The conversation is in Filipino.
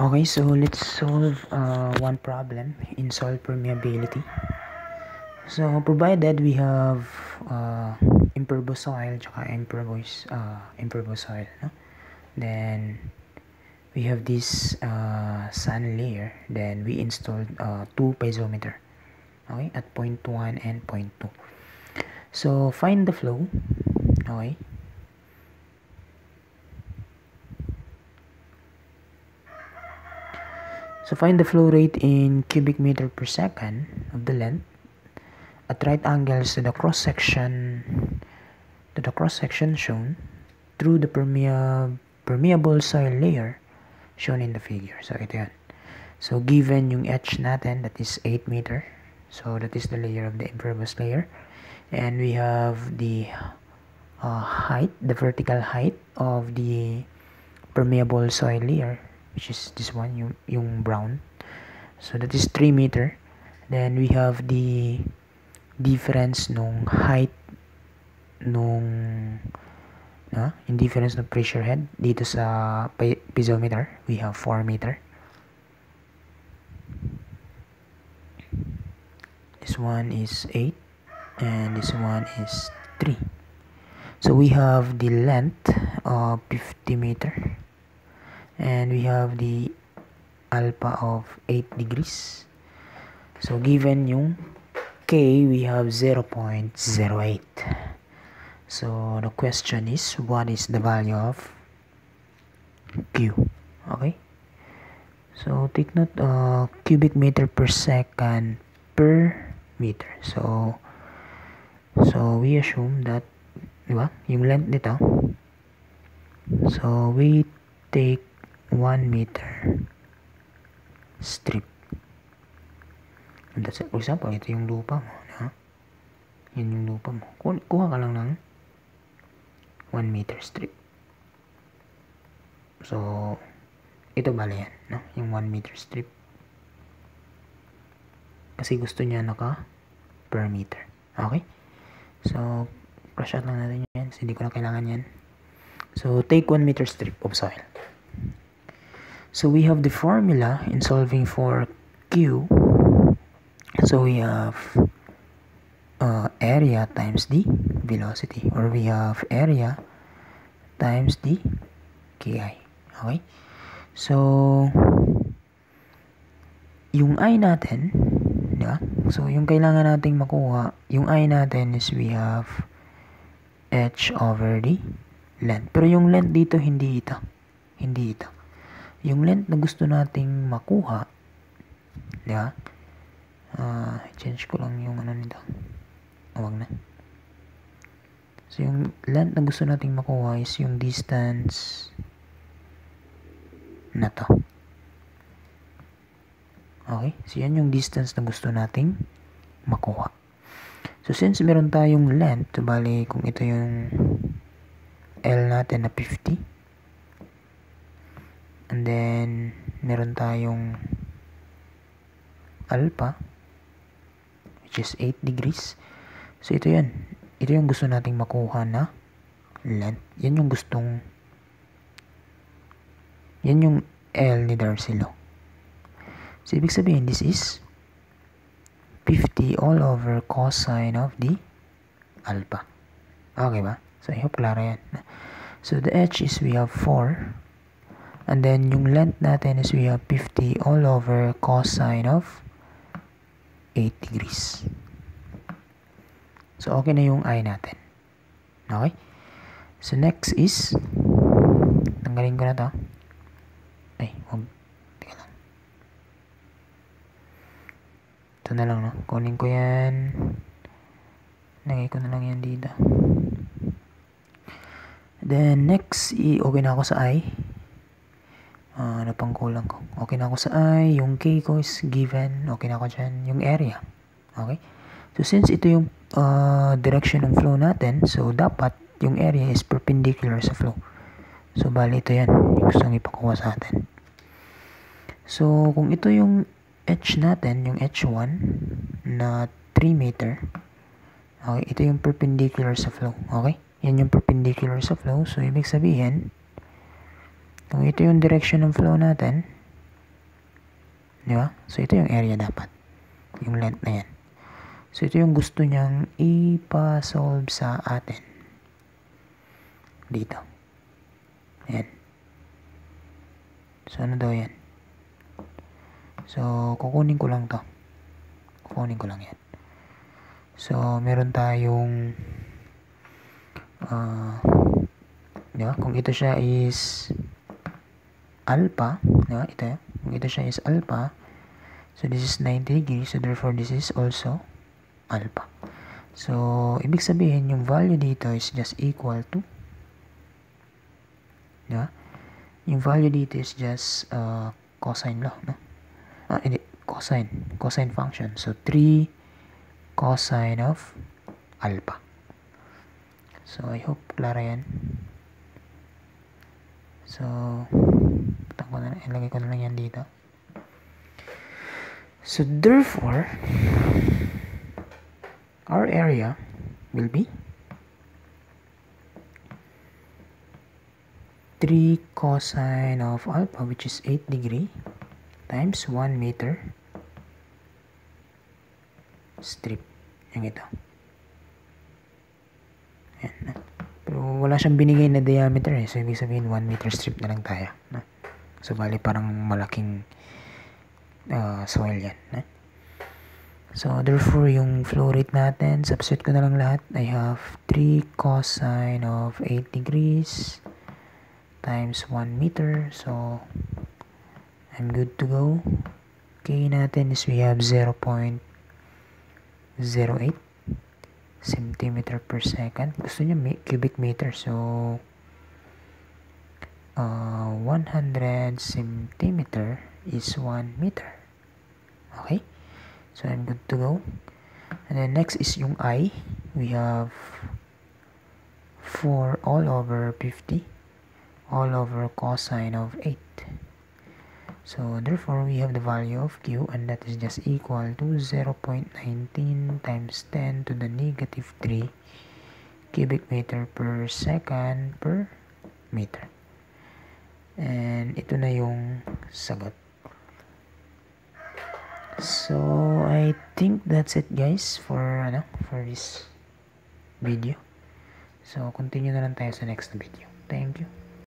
Okay, so let's solve uh, one problem in soil permeability. So, provided we have uh, impervious soil uh, impervious soil, no? then we have this uh, sand layer, then we installed uh, two piezometer okay, at point 1 and point 2. So, find the flow, okay, So find the flow rate in cubic meter per second of the length at right angles to the cross section to the cross section shown through the permeable permeable soil layer shown in the figure. So ito yan. So given yung H natin that is 8 meter. So that is the layer of the impervious layer. And we have the uh, height, the vertical height of the permeable soil layer which is this one yung, yung brown. So that is 3 meter. Then we have the difference nung height nung uh, in difference ng pressure head dito sa piezometer we have 4 meter. This one is 8 and this one is 3 so we have the length of 50 meter and we have the alpha of 8 degrees. So given yung k we have 0.08 so the question is what is the value of q? Okay? So take note uh, cubic meter per second per meter. So so we assume that di ba? Yung length nito. So we take 1 meter strip. And that's it. For example, ito yung lupa mo. Ha? Yan yung lupa mo. Kuha ka lang ng 1 meter strip. So, ito bala yan. No? Yung 1 meter strip. Kasi gusto niya naka per meter. Okay? So, crush out lang natin yan. Kasi hindi ko na kailangan yan. So, take 1 meter strip of soil. So we have the formula in solving for Q. So we have uh, area times the velocity or we have area times the Ki. Okay? So, yung I natin, di ba? So, yung kailangan nating makuha, yung I natin is we have h over the length. Pero yung length dito, hindi ito. Hindi ito yung length na gusto nating makuha, di ba? Uh, change ko lang yung ano nito. Huwag na. So, yung length na gusto nating makuha is yung distance na to. Okay? So, yan yung distance na gusto nating makuha. So, since meron tayong length, bali kung ito yung L natin na 50, And then, meron tayong alpha, which is 8 degrees. So, ito yan. Ito yung gusto nating makuha na length. Yan yung gustong, yan yung L ni Darcelo. So, ibig sabihin, this is 50 all over cosine of the alpha. Okay ba? So, I hope klaro yan. So, the H is we have 4 And then, yung length natin is we have 50 all over cosine of 8 degrees. So, okay na yung I natin. Okay? So, next is, tanggalin ko na to. Ay, huwag. Teka lang. Ito na lang, no? Kunin ko yan. Lagay ko na lang yan dito. Then, next, okay na ako sa I uh, ano pang kulang ko? Okay na ako sa I yung K ko is given. Okay na ako dyan. Yung area. Okay? So since ito yung uh, direction ng flow natin so dapat yung area is perpendicular sa flow. So bali ito yan. Yung gustong ipakuha sa atin. So kung ito yung H natin yung H1 na 3 meter okay ito yung perpendicular sa flow. Okay? Yan yung perpendicular sa flow. So ibig sabihin kung ito yung direction ng flow natin, Di ba? So, ito yung area dapat. Yung length na yan. So, ito yung gusto niyang ipa-solve sa atin. Dito. Ayan. So, ano daw yan? So, kukunin ko lang to. Kukunin ko lang yan. So, meron tayong uh, di ba? Kung ito siya is alpha, di ba? Ito, ito siya is alpha, so this is 90 degrees, so therefore this is also alpha. So, ibig sabihin, yung value dito is just equal to, di ba? Yung value dito is just uh, cosine law, no? Ah, hindi, cosine, cosine function. So, 3 cosine of alpha. So, I hope clara yan. So, ko na, ilagay ko na lang yan dito. So, therefore, our area will be 3 cosine of alpha which is 8 degree times 1 meter strip yung ito Ayan, pero wala siyang binigay na diameter eh so ibig sabihin 1 meter strip na lang tayo no? So bali parang malaking uh, soil yan no? so therefore yung flow rate natin substitute ko na lang lahat I have 3 cosine of 8 degrees times 1 meter. So, I'm good to go. K natin is we have 0 0.08 centimeter per second. Gusto niya cubic meter. So, uh, 100 centimeter is 1 meter. Okay? So, I'm good to go. And then next is yung I. We have 4 all over 50 all over cosine of 8. So therefore we have the value of q and that is just equal to 0.19 times 10 to the negative 3 cubic meter per second per meter. Ito na yung sagot. So I think that's it guys for ano for this video. So continue na lang tayo sa next video. Thank you.